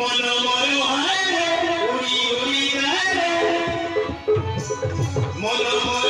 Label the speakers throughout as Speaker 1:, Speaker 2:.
Speaker 1: Mono, mono.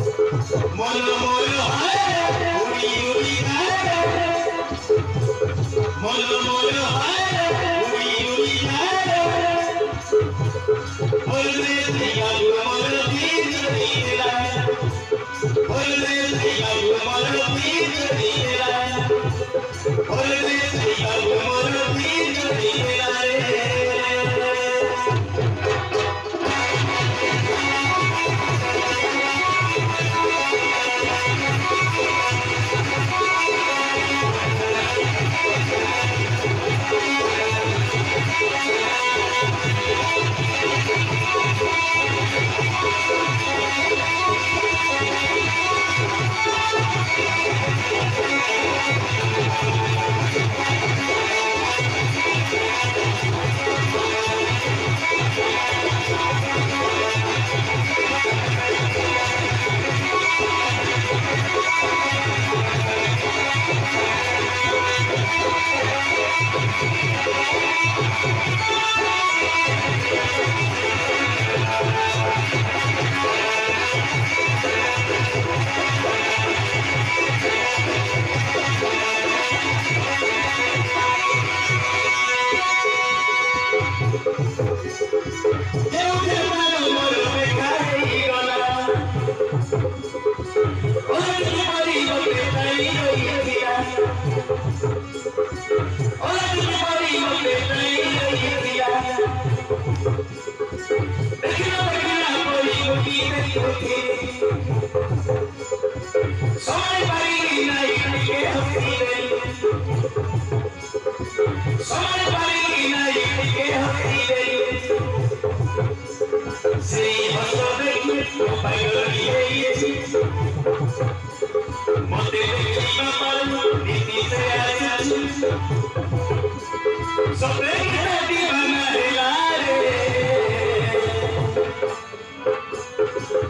Speaker 1: やったー!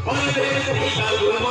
Speaker 1: Sitting on